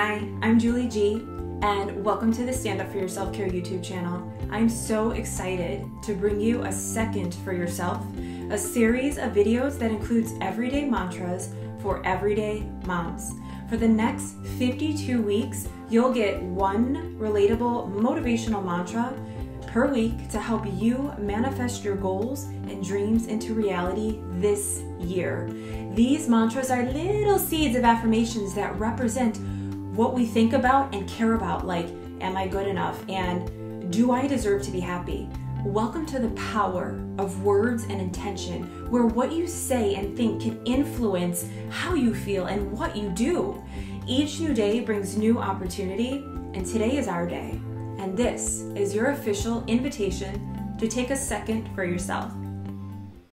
Hi, I'm Julie G, and welcome to the Stand Up for Your Self Care YouTube channel. I'm so excited to bring you a second for yourself, a series of videos that includes everyday mantras for everyday moms. For the next 52 weeks, you'll get one relatable motivational mantra per week to help you manifest your goals and dreams into reality this year. These mantras are little seeds of affirmations that represent what we think about and care about, like, am I good enough? And do I deserve to be happy? Welcome to the power of words and intention, where what you say and think can influence how you feel and what you do. Each new day brings new opportunity, and today is our day. And this is your official invitation to take a second for yourself.